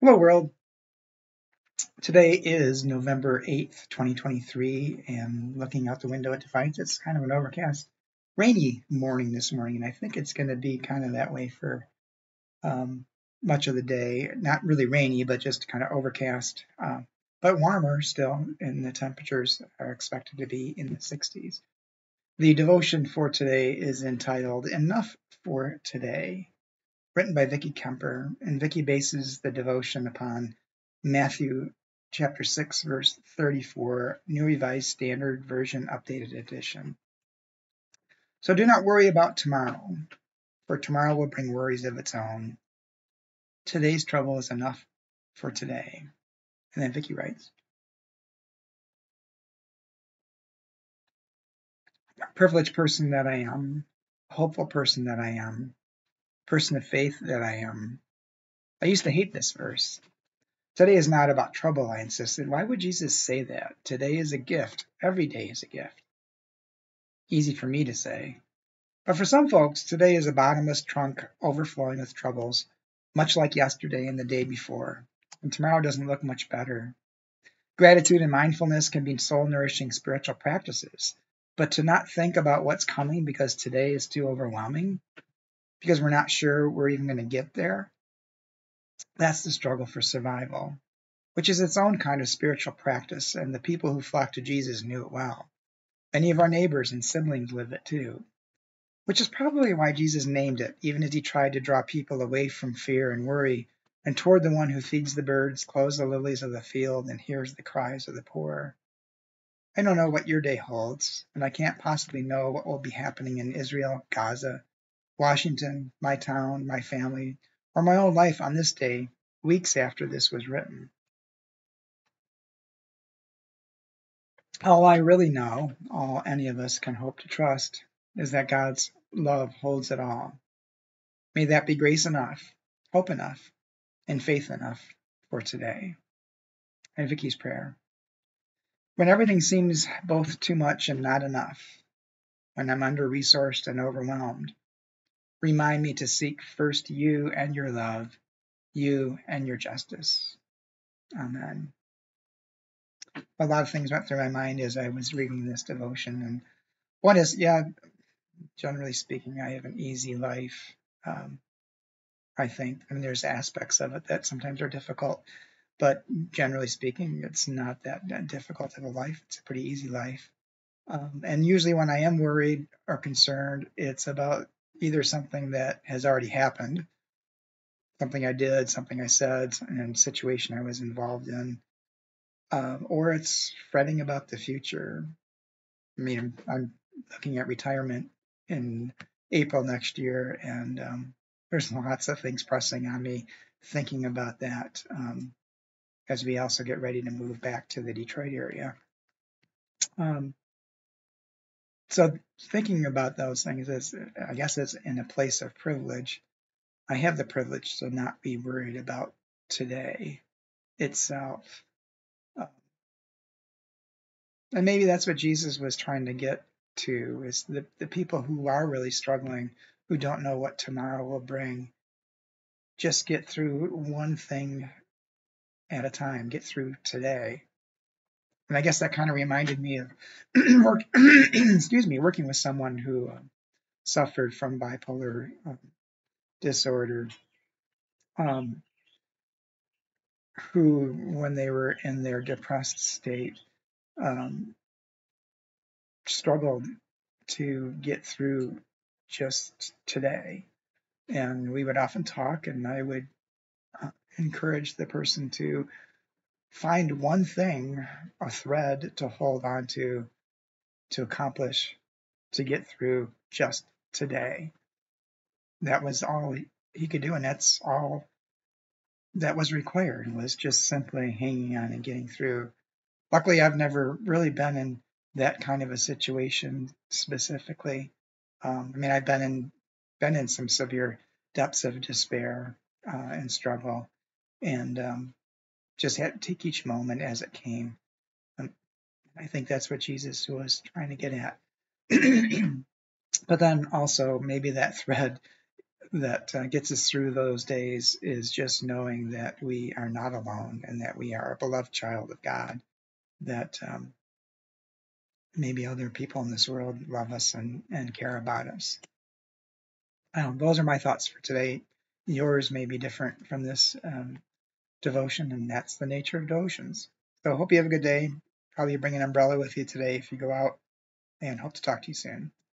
Hello, world. Today is November 8th, 2023, and looking out the window at Defiance, it's kind of an overcast, rainy morning this morning, and I think it's going to be kind of that way for um, much of the day. Not really rainy, but just kind of overcast, uh, but warmer still, and the temperatures are expected to be in the 60s. The devotion for today is entitled Enough for Today written by Vicki Kemper, and Vicki bases the devotion upon Matthew chapter 6 verse 34, New Revised Standard Version Updated Edition. So do not worry about tomorrow, for tomorrow will bring worries of its own. Today's trouble is enough for today. And then Vicki writes, privileged person that I am, hopeful person that I am, person of faith that I am. I used to hate this verse. Today is not about trouble, I insisted. Why would Jesus say that? Today is a gift. Every day is a gift. Easy for me to say. But for some folks, today is a bottomless trunk overflowing with troubles, much like yesterday and the day before. And tomorrow doesn't look much better. Gratitude and mindfulness can be soul nourishing spiritual practices, but to not think about what's coming because today is too overwhelming, because we're not sure we're even going to get there. That's the struggle for survival, which is its own kind of spiritual practice, and the people who flocked to Jesus knew it well. Many of our neighbors and siblings live it too, which is probably why Jesus named it, even as he tried to draw people away from fear and worry and toward the one who feeds the birds, clothes the lilies of the field, and hears the cries of the poor. I don't know what your day holds, and I can't possibly know what will be happening in Israel, Gaza, Washington, my town, my family, or my own life on this day, weeks after this was written. All I really know, all any of us can hope to trust, is that God's love holds it all. May that be grace enough, hope enough, and faith enough for today. And Vicki's prayer. When everything seems both too much and not enough, when I'm under resourced and overwhelmed, Remind me to seek first you and your love, you and your justice. Amen. A lot of things went through my mind as I was reading this devotion. And one is, yeah, generally speaking, I have an easy life. Um, I think. I mean, there's aspects of it that sometimes are difficult, but generally speaking, it's not that, that difficult of a life. It's a pretty easy life. Um, and usually, when I am worried or concerned, it's about either something that has already happened, something I did, something I said, and situation I was involved in, um, or it's fretting about the future. I mean, I'm, I'm, looking at retirement in April next year, and um, there's lots of things pressing on me thinking about that um, as we also get ready to move back to the Detroit area. Um, so thinking about those things is, I guess, is in a place of privilege. I have the privilege to not be worried about today itself. Um, and maybe that's what Jesus was trying to get to is the, the people who are really struggling, who don't know what tomorrow will bring, just get through one thing at a time, get through today. And I guess that kind of reminded me of work, excuse me, working with someone who uh, suffered from bipolar um, disorder, um, who, when they were in their depressed state, um, struggled to get through just today. And we would often talk, and I would uh, encourage the person to find one thing, a thread to hold on to, to accomplish, to get through just today. That was all he could do, and that's all that was required was just simply hanging on and getting through. Luckily, I've never really been in that kind of a situation specifically. Um, I mean, I've been in been in some severe depths of despair uh, and struggle, and um, just had to take each moment as it came. Um, I think that's what Jesus was trying to get at. but then also maybe that thread that uh, gets us through those days is just knowing that we are not alone and that we are a beloved child of God, that um, maybe other people in this world love us and, and care about us. Um, those are my thoughts for today. Yours may be different from this um, devotion, and that's the nature of devotions. So hope you have a good day. Probably bring an umbrella with you today if you go out, and hope to talk to you soon.